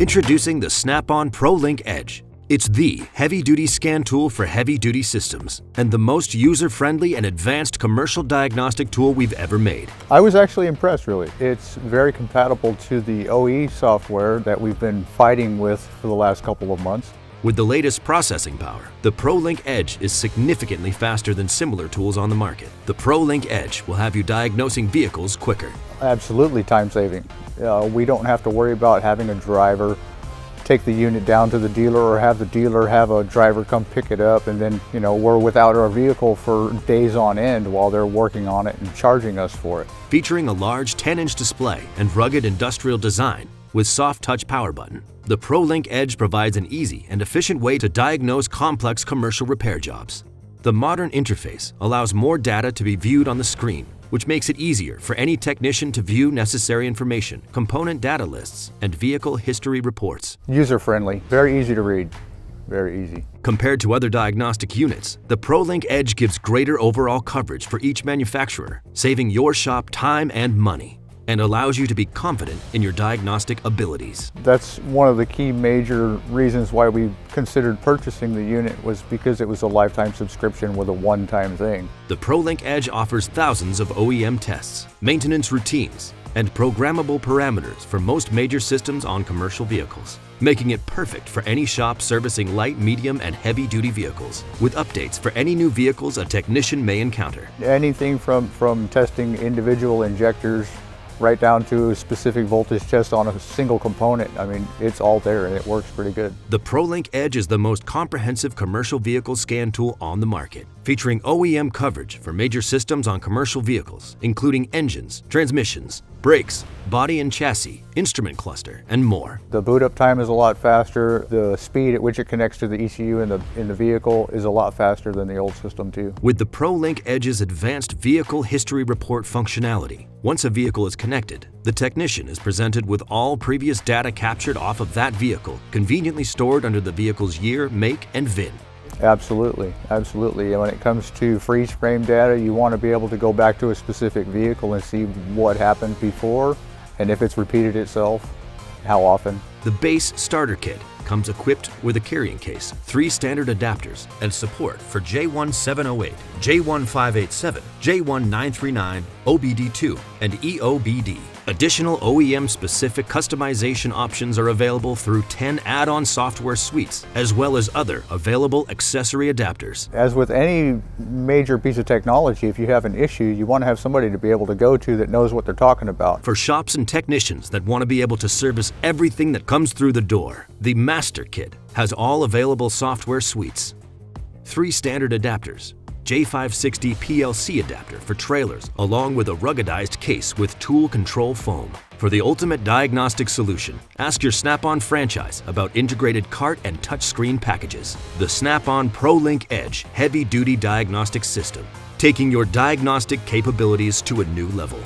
Introducing the Snap-on ProLink Edge. It's the heavy-duty scan tool for heavy-duty systems and the most user-friendly and advanced commercial diagnostic tool we've ever made. I was actually impressed, really. It's very compatible to the OE software that we've been fighting with for the last couple of months. With the latest processing power, the ProLink Edge is significantly faster than similar tools on the market. The ProLink Edge will have you diagnosing vehicles quicker. Absolutely time saving. Uh, we don't have to worry about having a driver take the unit down to the dealer or have the dealer have a driver come pick it up and then you know we're without our vehicle for days on end while they're working on it and charging us for it. Featuring a large 10-inch display and rugged industrial design with soft touch power button, the ProLink Edge provides an easy and efficient way to diagnose complex commercial repair jobs. The modern interface allows more data to be viewed on the screen which makes it easier for any technician to view necessary information, component data lists, and vehicle history reports. User-friendly, very easy to read, very easy. Compared to other diagnostic units, the ProLink Edge gives greater overall coverage for each manufacturer, saving your shop time and money and allows you to be confident in your diagnostic abilities. That's one of the key major reasons why we considered purchasing the unit was because it was a lifetime subscription with a one-time thing. The ProLink Edge offers thousands of OEM tests, maintenance routines, and programmable parameters for most major systems on commercial vehicles, making it perfect for any shop servicing light, medium, and heavy-duty vehicles, with updates for any new vehicles a technician may encounter. Anything from, from testing individual injectors right down to a specific voltage test on a single component. I mean, it's all there and it works pretty good. The ProLink Edge is the most comprehensive commercial vehicle scan tool on the market, featuring OEM coverage for major systems on commercial vehicles, including engines, transmissions, brakes, body and chassis, instrument cluster, and more. The boot up time is a lot faster. The speed at which it connects to the ECU in the, in the vehicle is a lot faster than the old system too. With the ProLink Edge's advanced vehicle history report functionality, once a vehicle is connected, the technician is presented with all previous data captured off of that vehicle, conveniently stored under the vehicle's year, make, and VIN. Absolutely, absolutely. And when it comes to freeze frame data, you want to be able to go back to a specific vehicle and see what happened before and if it's repeated itself, how often. The base starter kit comes equipped with a carrying case, three standard adapters, and support for J1708, J1587, J1939, OBD2, and EOBD. Additional OEM-specific customization options are available through 10 add-on software suites, as well as other available accessory adapters. As with any major piece of technology, if you have an issue, you want to have somebody to be able to go to that knows what they're talking about. For shops and technicians that want to be able to service everything that comes through the door, the Master Kit has all available software suites. Three standard adapters, J560 PLC adapter for trailers along with a ruggedized case with tool control foam. For the ultimate diagnostic solution, ask your Snap-on franchise about integrated cart and touchscreen packages. The Snap-on ProLink Edge Heavy Duty Diagnostic System, taking your diagnostic capabilities to a new level.